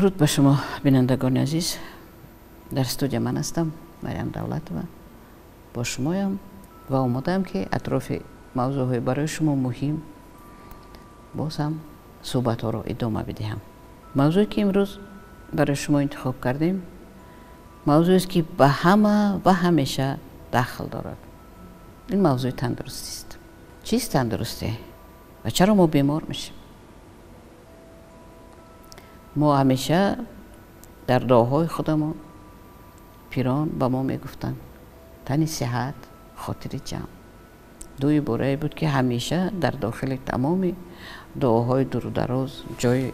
дуруд ба шумо бинандагони азиз. Дар студия ман ҳастам мариям давлатова. Бо шумоям ва омодаам ки атрофи мавзӯъҳои барои шумо муҳим боз ҳам суҳбатҳоро идома бидиҳам. Мавзӯе ки имрӯз барои шумо интихоб кардем мавзӯест ки ба ҳама ва ҳамеша дахл дорад. Ин мавзӯи тандурустист. Чист тандурустӣ ва чаро мо бемор мешем мо ҳамеша дар роҳҳои худамон пирон ба мо мегуфтанд. Тани сиҳат хотири ҷамъ. Дуи борае буд ки ҳамеша дар дохили тамоми дуоҳои дурудароз ҷои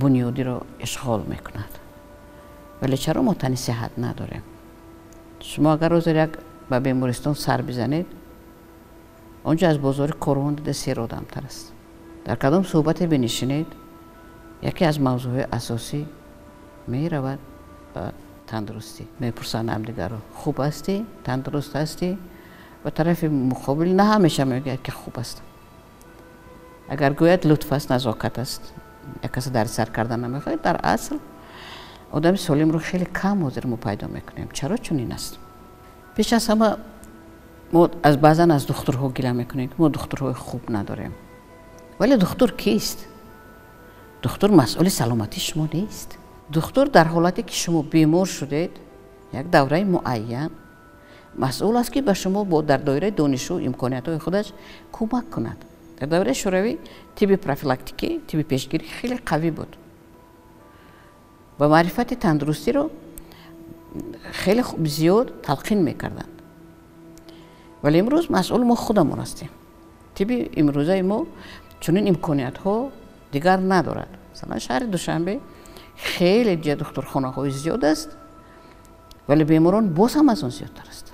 бунёдиро ишғол мекунад. Вале чаро мо тани сиҳат надорем? Шумо агар рӯзер як ба бемористон сар бизанед онҷо аз бозори корвон дида серодамтар аст. Дар кадом суҳбате бинишинед یکی از موضوع اساسی می رود تندرستی می پرسن هم دیگر رو خوب هستی تندرست هستی و طرف مقابل نه همیشه میگه که خوب است اگر گوید لطف است نزاکت است یک کسی در سر کردن در اصل آدم سالم رو خیلی کم حاضر ما پیدا می‌کنیم چرا چون این است پیش از همه ما از بعضا از دخترها گله می‌کنیم ما دخترهای خوب نداریم ولی دختر کیست دکتر مسئول سلامتی شما نیست؟ دکتر در حالتی که شما بیمار شدید یک دوره معین. مسئول است که به شما با در دایره دانش و امکانیت های خودش کمک کند. در دوره شوروی تیب پروفیلاکتیکی تیب پیشگیری خیلی قوی بود. و معرفت تندرستی رو خیلی خوب زیاد تلقین می‌کردند. ولی امروز مسئول ما خودمون هستیم. تیب امروزه ما چنین امکانیت ها دیگر ندارد. مثلا شهر دوشنبه خیلی جای دخترخانه های زیاد است ولی بیماران باز هم از اون زیادتر است.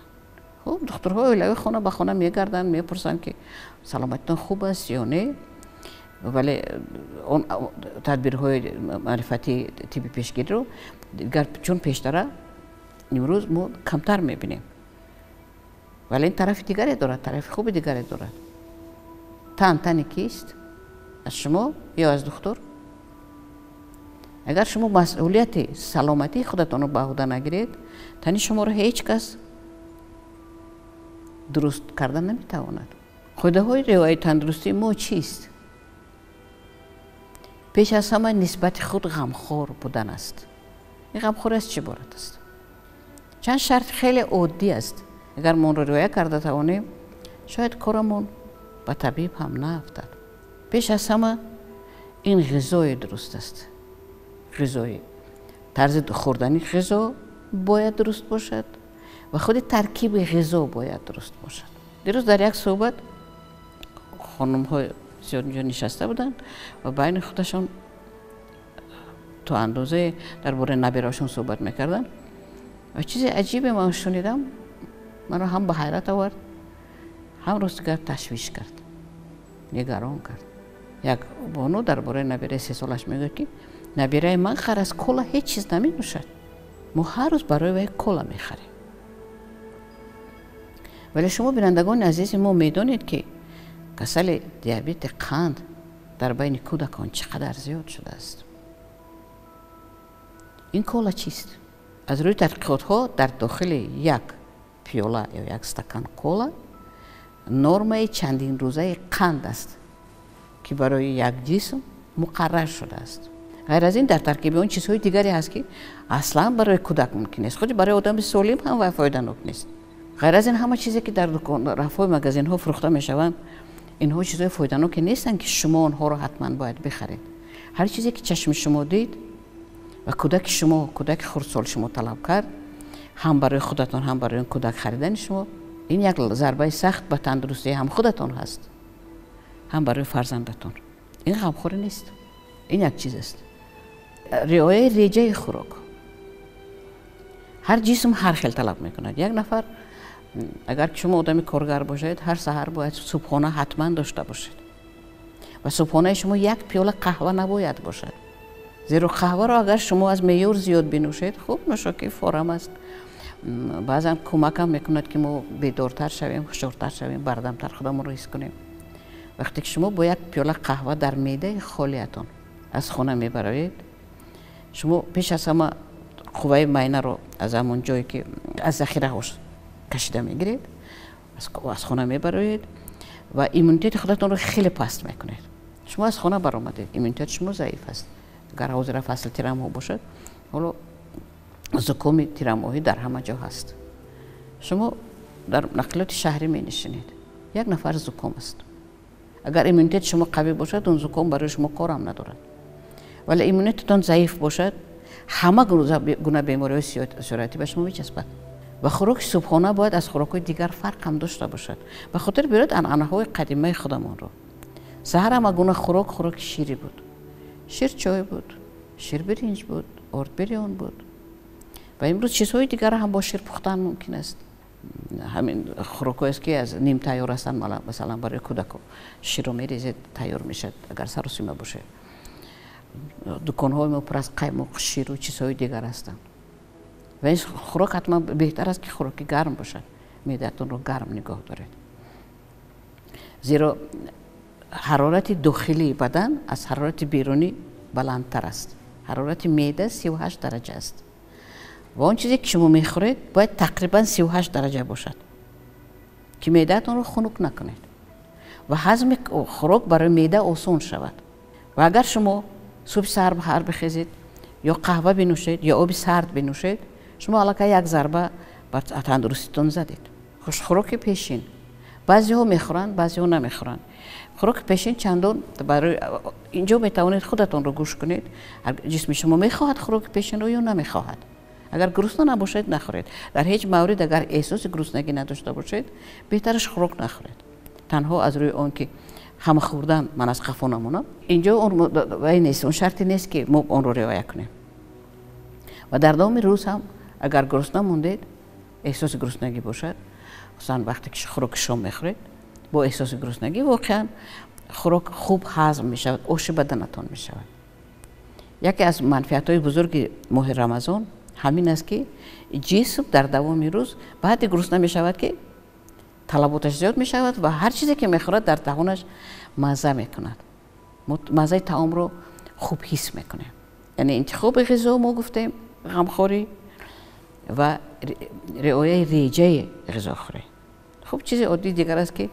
خب دخترها اولیه خانه به خانه میگردن می‌پرسن که سلامتتان خوب است یا نه؟ ولی اون تدبیرهای معرفتی تیپی پیشگیری رو دیگر چون پیشتره امروز ما کمتر می‌بینیم. ولی این طرف دیگری دارد طرف خوب دیگری دارد. تن تن کیست؟ از شما یا از دکتر اگر شما مسئولیت سلامتی خودتان رو به عهده نگیرید تنی شما رو هیچ کس درست کردن نمی‌تواند خوده های روای تندرستی ما چیست پیش از همه نسبت خود غمخور بودن است این غمخور از چه بارد است چند شرط خیلی عادی است اگر من رو رویه کرده توانیم شاید کارمون به طبیب هم نفتد پیش از همه این غذای درست است. غذای. طرز خوردنی غذا باید درست باشد و خود ترکیب غذا باید درست باشد. دیروز در یک صحبت خانم های زیاد اینجا نشسته بودن و بین خودشان تو اندازه در باره نبیراشون صحبت می‌کردن. و چیز عجیبی من شنیدم من رو هم به حیرت آورد هم روزگار تشویش کرد نگران کرد. як бону дар бораи набираи сесолаш мегӯяд ки набираи ман хар аз кола ҳеҷ чиз наменӯшад мо ҳар рӯз барои вай кола мехарем. Вале шумо бинандагони азизи мо медонед ки касали диабети қанд дар байни кӯдакон чӣ қадар зиёд шудааст. Ин кола чист? Аз рӯи тадқиқотҳо дар дохили як пиёла ё як стакан кола нормаи чандин рӯзаи қанд аст. که برای یک جسم مقرر شده است. غیر از این در ترکیب اون چیزهای دیگری هست که اصلا برای کودک ممکن است. خود برای آدم سالم هم و فایده نیست. غیر از این همه چیزی که در دکان رفای مگزین ها فروخته می شوند اینها چیزهای فایده که نیستن که شما آنها رو حتما باید بخرید. هر چیزی که چشم شما دید و کودک شما کودک خردسال شما طلب کرد هم برای خودتان هم برای اون کودک خریدن شما این یک ضربه سخت به تندرستی هم خودتان هست. هم برای فرزندتون. این غمخوری نیست. این یک چیز است. رعایه ریجه خوراک. هر جسم هر خیل طلب می‌کند یک نفر اگر شما آدم کارگر باشید هر سحر باید صبحانه حتما داشته باشید. و صبحانه شما یک پیاله قهوه نباید باشد. زیرا قهوه را اگر شما از میور زیاد بنوشید خوب نوشاکی فارم است. بعضا کمک هم می‌کند که ما بیدارتر شویم هوشیارتر شویم بردمتر خودمون رو کنیم. وقتی که شما با یک پیاله قهوه در میده خالیتان از خانه می‌برید. شما پیش از همه قوه مینه رو از همون جایی که از ذخیره هاش کشیده می‌گیرید از خونه می‌برید و ایمونیتت خودتون رو خیلی پست می‌کنید. شما از خونه برآمدید. ایمونیتت شما ضعیف است. اگر حاضر فصل تیرمو باشد حالا زکوم تیرموهی در همه جا هست. شما در نقلات شهری می نشینید یک نفر زکوم است. اگر ایمونیتت شما قوی باشد اون زکوم برای شما کارم ندارد ولی ایمونیتتون ضعیف باشد همه گونه بیماری های صورتی به شما میچسبد و خوراک صبحانه باید از خوراک دیگر فرق هم داشته باشد به خاطر بیارید انعنه های قدیمه خودمان رو سهر هم گونه خوراک خوراک شیری بود شیر چای بود شیر برینج بود ارد بریان بود و امروز چیزهای دیگر هم با شیر پختن ممکن است همین خوراک است که از نیم تیار هستن مثلا برای کودک شیر رو میریزید تیار می‌شد اگر سر سیمه باشه. دکان های ما پر از قیمق شیر و چیزهای دیگر هستند و این خوراک حتما بهتر است که خوراک گرم باشد میدهتون رو گرم نگاه دارید. زیرا حرارت داخلی بدن از حرارت بیرونی بلندتر است. حرارت میده 38 درجه است. و اون چیزی که شما می‌خورید باید تقریبا 38 درجه باشد. که میدهتون رو خنک نکنید. و هضم خوراک برای میده آسان شود. و اگر شما صبح سر هر بخیزید یا قهوه بنوشید یا آب سرد بنوشید شما علاقه یک ضربه بر تندرستیتون زدید. خوش خوراک پیشین. بعضی ها می‌خورن بعضی ها نمی‌خورن. خوراک پیشین چندان برای اینجا می‌توانید خودتون رو گوش کنید. جسم شما می‌خواهد خوراک پیشین رو یا نمی‌خواهد. агар гурусна набошед нахӯред дар ҳеҷ маврид агар эҳсоси гуруснагӣ надошта бошед беҳтараш хӯрок нахӯред танҳо аз рӯи он ки ҳама хӯрдан ман аз қафо намонам инҷо вай нест он шарте нест ки мо онро риоя кунем. Ва дар давоми рӯз ҳам агар гурусна мондед эҳсоси гуруснагӣ бошад хусусан вақте ки хӯроки шом мехӯред бо эҳсоси гуруснагӣ воқеан хӯрок хуб ҳазм мешавад оши баданатон мешавад. Яке аз манфиатҳои бузурги моҳи рамазон همین است که جسم در دوام روز بعد گرسنه می شود که طلباتش زیاد می شود و هر چیزی که می‌خورد در دهانش مزه می کند مزه تعام رو خوب حس می‌کنه یعنی انتخاب غذا ما گفتیم غمخوری و رعایه ریجه غذاخوری خب چیز عادی دیگر است که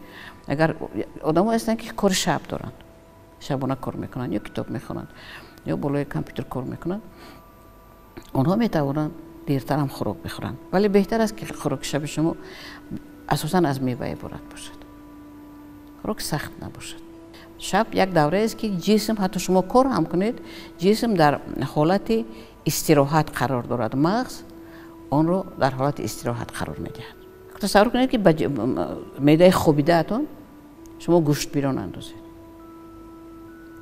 اگر آدم هستن که کار شب دارن شبانه کار می‌کنن یا کتاب می‌خونن یا بالای کامپیوتر کار می‌کنن اونها می‌توانند دیرتر هم خوراک بخورن. ولی بهتر است که خوراک شب شما اساسا از میوه عبارت باشد. خوراک سخت نباشد. شب یک دوره است که جسم حتی شما کار هم کنید جسم در حالت استراحت قرار دارد. مغز آن رو در حالت استراحت قرار می‌دهد. تصور کنید که بج... میده خوبیده شما گوشت بیرون اندازید.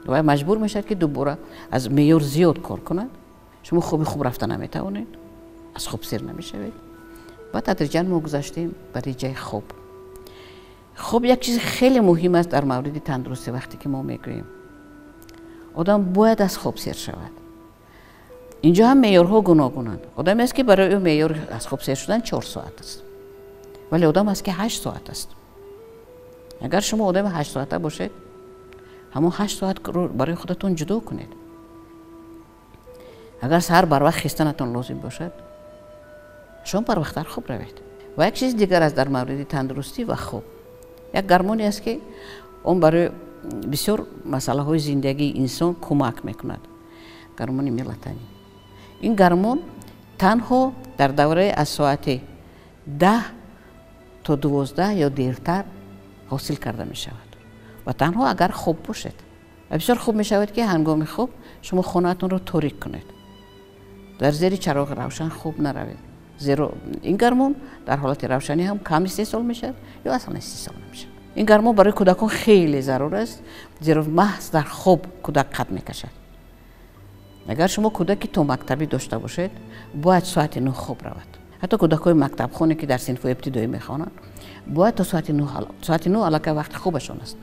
و مجبور می‌شد که دوباره از میور زیاد کار کند. шумо хоби хуб рафта наметавонед? Аз хоб сер намешавед? Ба тадриҷан мо гузаштем ба реҷаи хоб. Хоб як чизи хеле муҳим аст дар мавриди тандурустӣ вақте ки мо мегӯем. Одам бояд аз хоб сер шавад. Инҷо ҳам меъёрҳо гуногунанд. Одаме аст ки барои ӯ меъёр аз хоб сер шудан чор соат аст. Вале одам аст ки ҳашт соат аст. Агар шумо одами ҳашт соата бошед ҳамон ҳашт соатро барои худатон ҷудо кунед. اگر سهر بر وقت خیستنتون لازم باشد شما بر وقت خوب روید. و یک چیز دیگر از در مورد تندرستی و خوب یک گرمونی است که اون برای بسیار مسئله های زندگی انسان کمک می‌کند. گرمون میلاتنی این گرمون تنها در دوره از ساعت ده تا دوازده یا دیرتر حاصل کرده می شود و تنها اگر خوب باشد. و بسیار خوب می شود که هنگام خوب شما خونهتون رو توریک کنید. در زیر چراغ روشن خوب نروید. زیرا این گرمون در حالت روشنی هم کم استحصال می شود یا اصلا استحصال نمی شود این گرمون برای کودکان خیلی ضرور است. زیرا محض در خوب کودک قد می کشد اگر شما کودکی تو مکتبی داشته باشید باید ساعت نو خوب رود. حتی کودک های مکتب خونه که در سنف ابتدایی می‌خوانند باید تا ساعت نو ساعت نو علاقه وقت خوبشون است.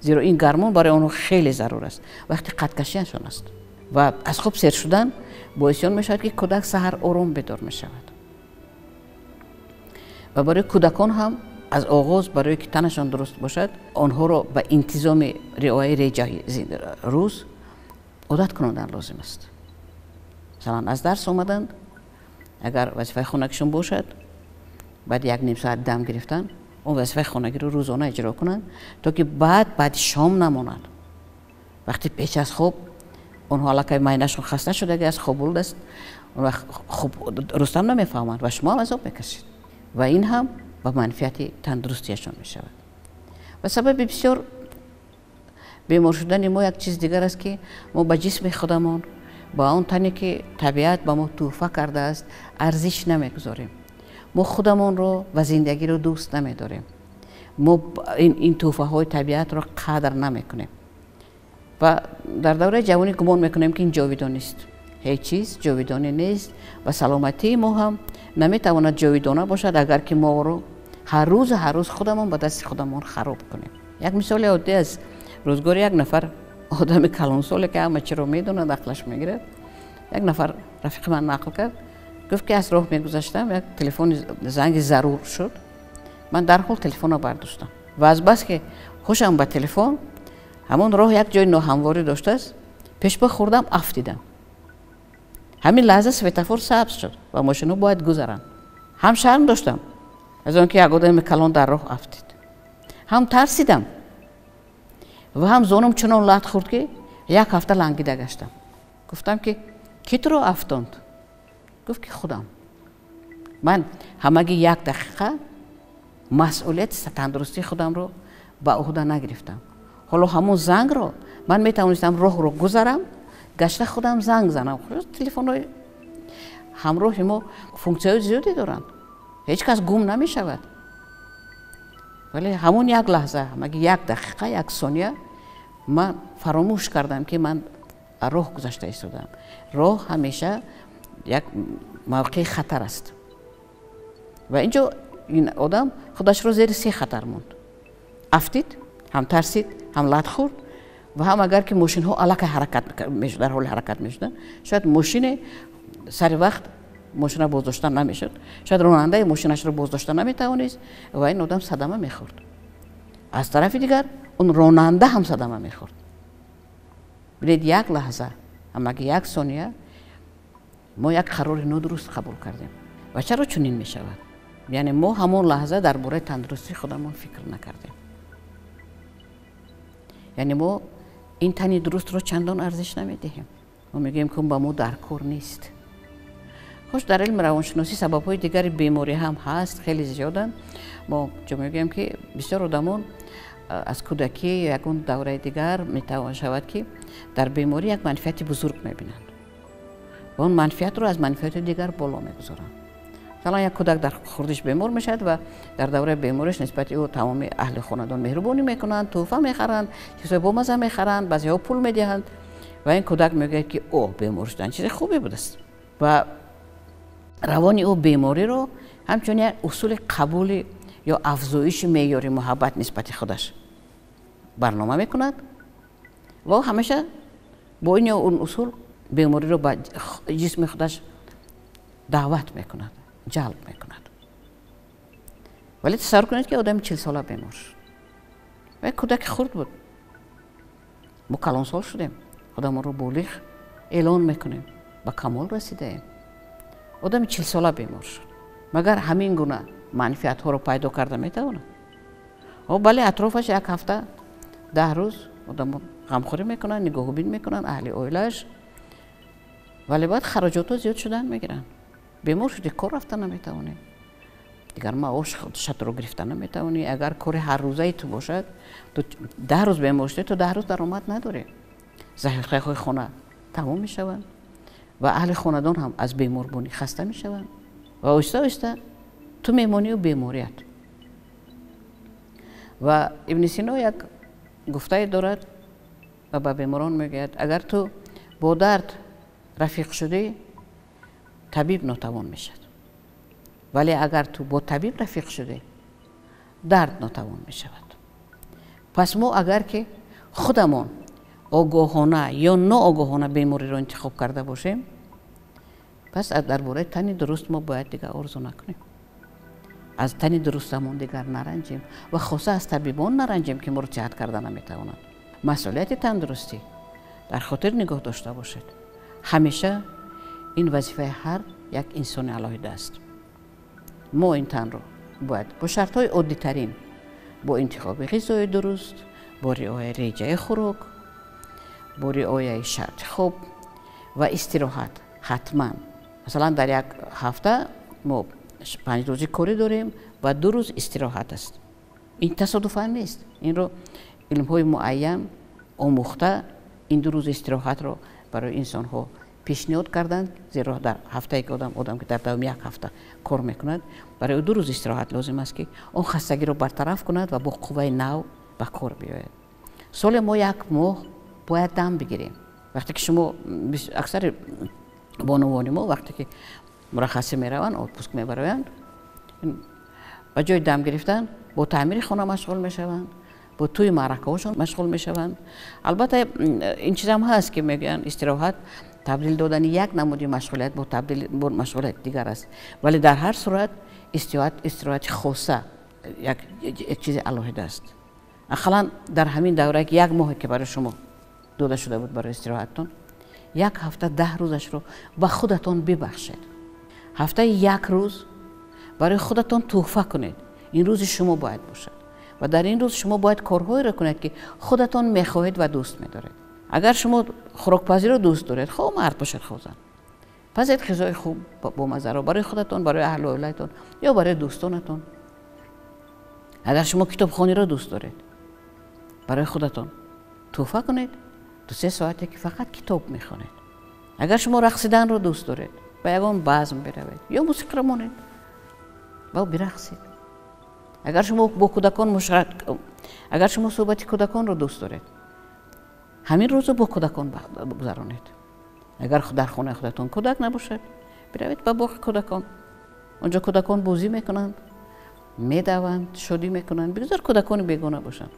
زیرا این گرمون برای اونو خیلی ضرور است. وقتی قد کشیشون است. و از خوب سیر شدن باعث می که کودک سحر آروم بدار می شود و برای کودکان هم از آغاز برای که تنشان درست باشد آنها را به انتظام رعایه ریجه روز عادت کنندن لازم است. مثلا از درس اومدند اگر وظیفه خونگیشون باشد بعد یک نیم ساعت دم گرفتن اون وظیفه خونگی رو روزانه اجرا کنن تا که بعد بعد شام نمونند وقتی پیش از خوب онҳо аллакай майнашон хаста шудаги аст хобулд аст хуб рустам намефаҳманд ва шумоам азоб мекашед. Ва ин ҳам ба манфиати тандурустиашон мешавад. Ва сабаби бисёр бемор шудани мо як чиз дигар аст ки мо ба ҷисми худамон ба он тане ки табиат ба мо тӯҳфа кардааст арзиш намегузорем. Мо худамонро ва зиндагиро дӯст намедорем. Мо ин тӯҳфаҳои табиатро қадр намекунем. و در دوره جوانی گمان می‌کنیم که این جاویدان نیست. هیچ چیز جاویدانی نیست و سلامتی ما هم نمی‌تواند جاویدانه باشد اگر که ما رو هر روز هر روز خودمون با دست خودمون خراب کنیم. یک مثال عادی از روزگار یک نفر آدم کلان ساله که همه چی رو می‌دونه دخلش می‌گیره. یک نفر رفیق من نقل کرد گفت که از راه میگذاشتم یک تلفن زنگ ضرور شد. من در حال تلفن رو برداشتم و از بس که خوشم به تلفن همون راه یک جای ناهمواری داشته پیش خوردم افتیدم همین لحظه سویتافور سبز و ماشینو باید گذرن هم شرم داشتم از اون که یک آدم کلان در راه افتید هم ترسیدم و هم زونم چنان لط خورد که یک هفته لنگیده گشتم گفتم که کی تو رو افتاند گفت که خودم من همگی یک دقیقه مسئولیت تندرستی خودم رو به عهده نگرفتم حالا همون زنگ رو من می توانستم راه رو گذرم گشته خودم زنگ زنم. تلفن های همراه ما فونکسیون زیادی دارن. هیچ کس گم نمی شود ولی همون یک لحظه مگه یک دقیقه یک ثانیه من فراموش کردم که من راه گذشته ایستادم. راه همیشه یک موقع خطر است. و اینجا این آدم خودش رو زیر سی خطر موند. افتید؟ هم ترسید هم لط خورد و هم اگر که ماشین ها علاقه حرکت می‌شد در حال حرکت می‌شدن شاید ماشین سر وقت ماشین باز داشتن نمی‌شد. شاید راننده ماشینش رو باز داشتن نمی‌توانست و این آدم صدمه می‌خورد. از طرف دیگر اون راننده هم صدمه می‌خورد. ببینید یک لحظه اما یک ثانیه ما یک قرار درست قبول کردیم. و چرا چنین می شود یعنی ما همون لحظه درباره تندرستی خودمون فکر نکردیم. яъне мо ин тани дурустро чандон арзиш намедиҳем. Мо мегӯем ки он ба мо даркор нест. Хуш дар илми равоншиносӣ сабабҳои дигари беморӣ ҳам ҳаст хеле зиёданд. Мо ҷо мегӯем ки бисёр одамон аз кӯдакӣ ягон давраи дигар метавон шавад ки дар беморӣ як манфиати бузург мебинанд. Ва он манфиатро аз манфиати дигар боло мегузоранд. مثلا یک کودک در خوردش بیمار می‌شد و در دوره بیمارش نسبت او تمام اهل خاندان مهربانی می‌کنند توفه می‌خرند چیزای بامزه می‌خرند بعضی ها پول می‌دهند و این کودک میگه که او بیمار شدن چیز خوبی بود است. و روانی او بیماری رو همچنین اصول قبول یا افزایش معیار محبت نسبت خودش برنامه می‌کند و همیشه با این اون اصول بیماری رو به جسم خودش دعوت می‌کند. جلب می‌کند. ولی تصور کنید که آدم چل ساله بیمار. و کودک خورد بود. ما کلان سال شدیم. آدم رو بولیخ اعلان می‌کنیم. به کمال رسیده ایم. آدم چل ساله بیمار شد. مگر همین گونه منفیت ها رو پیدا کرده می‌تونه و بله اطرافش یک هفته ده روز آدم غمخوری می‌کنن نگاه بین می‌کنن اهل اویلش ولی باید خراجات ها زیاد شدن می‌گیرن. بیمار شدی. کار رفتن نمی‌تونی. دیگر ما اوش شد رو گرفتن نمی‌تونی. اگر کار هر روزه تو باشد تو ده روز بیمار شدی تو ده روز درآمد نداری. زحیقه های خونه تمام می‌شوند و اهل خاندان هم از بیمار بونی خسته می‌شوند و اوستا اوستا تو میمونی و بیماریت. و ابن سینا یک گفته دارد و به بیماران می‌گوید اگر تو با درد رفیق شده табиб нотавон мешавад. Вале агар ту бо табиб рафиқ шудӣ дард нотавон мешавад. Пас мо агар ки худамон огоҳона ё ноогоҳона бемориро интихоб карда бошем пас дар бораи тани дуруст мо бояд дигар орзу накунем. Аз тани дурустамон дигар наранҷем ва хоса аз табибон наранҷем ки моро сиҳат карда наметавонанд масъулияти тандурустӣ дар хотир нигоҳ дошта бошед. Ҳамеша این وظیفه هر یک انسان علاهده است ما این تن رو باید با شرط های عادی ترین با انتخاب غذای درست با رعایه ریجه خوراک با رعایه شرط خوب و استراحت حتما. مثلا در یک هفته ما پنج روزی کاری داریم و دو روز استراحت است. این تصادفا نیست. این رو علم های معین آموخته این دو روز استراحت رو برای انسان ها پیشنهاد کردند زیرا در هفته یک آدم آدم که در دوام یک هفته کار می‌کند برای دو روز استراحت لازم است که اون خستگی رو برطرف کند و با قوه نو به کار بیاید. سال ما یک ماه باید دم بگیریم. وقتی که شما اکثر بانوان ما وقتی که مرخصی می‌روند اتپوسک میبروند و جای دم گرفتن با تعمیر خانه مشغول می‌شوند با توی معرکه هاشون مشغول می‌شوند. البته این چیز هم هست که میگن استراحت تبدیل دادن یک نمودی مشغولیت با تبدیل با مشغولیت دیگر است. ولی در هر صورت استراحت استراحت خاصه یک, یک چیز علاهده است. اخلا در همین دوره یک ماه که برای شما داده شده بود برای استراحتتون یک هفته ده روزش رو به خودتون ببخشید. هفته یک روز برای خودتون توفه کنید. این روز شما باید باشد. و در این روز شما باید کارهایی را کنید که خودتون می‌خواهید و دوست میدارید. اگر شما خوراکپذیر رو دوست دارید خب مرد باشید خوزن پس غذای خوب با مزه رو برای خودتون برای اهل و یا برای دوستانتون. اگر شما کتابخوانی رو دوست دارید برای خودتون توفه کنید. دو سه ساعتی که فقط کتاب می‌خوانید اگر شما رقصیدن رو دوست دارید به یگان بزم بروید یا موسیقی رو مونید و برقصید. اگر شما با کودکان مشارکت اگر شما صحبت کودکان رو دوست دارید همین روز با کودکان بگذرانید. اگر در خونه خودتون کودک نباشد بروید به باغ کودکان. اونجا کودکان بازی می‌کنند می‌دوند شادی می‌کنند بگذار کودکان بیگانه باشند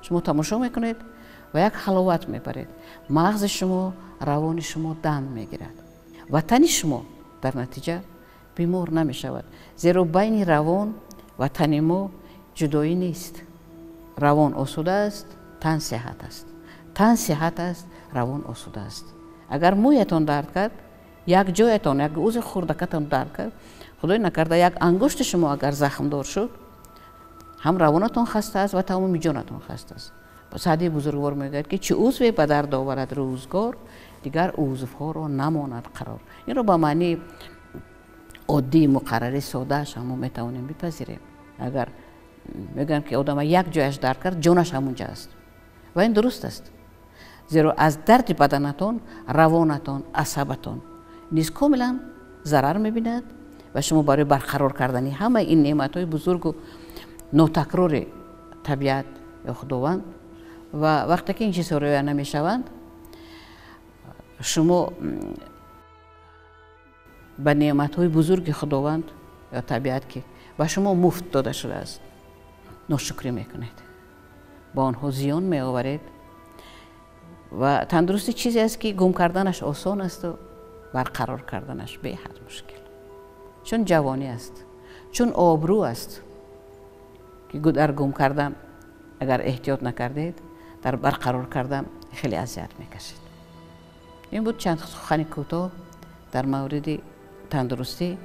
شما تماشا می‌کنید و یک حلاوت می‌برید. مغز شما روان شما دم می‌گیرد و تن شما در نتیجه بیمار نمی شود زیرا بین روان و تن ما جدایی نیست. روان آسوده است تن صحت است. تن صحت است روان آسوده است. اگر مویتان درد کرد یک جایتان یک عضو خوردکتان درد کرد خدای نکرده یک انگشت شما اگر زخم دار شد هم روانتان خسته است و تمام جانتان خسته است. سعدی بزرگوار می‌گوید که چه عضوی به درد آورد روزگار دیگر عضوها را نماند قرار. این رو با معنی عادی مقرر ساده ما می‌توانیم بپذیریم. اگر میگن که آدم یک جایش درد کرد جانش همونجا است. و این درست است. زیرا از درد بدنتون روانتون عصبتون نیز کاملا ضرر می‌بیند و شما برای برقرار کردنی همه این نعمت های بزرگ و نوتکرار طبیعت یا خداوند و وقتی که این چیزها رویا نمی‌شوند شما به نعمت های بزرگ خداوند یا طبیعت که به شما مفت داده شده است ناشکری می‌کنید با آنها زیان می آورید و تندرستی چیزی است که گم کردنش آسان است و برقرار کردنش به حد مشکل. چون جوانی است چون آبرو است که در گم کردن اگر احتیاط نکردید در برقرار کردن خیلی اذیت می‌کشید. این بود چند سخن کوتاه در مورد تندرستی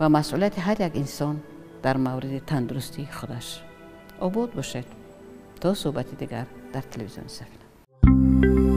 و مسئولیت هر یک انسان در مورد تندرستی خودش. عبود باشد تا صحبتی دیگر در تلویزیون سفید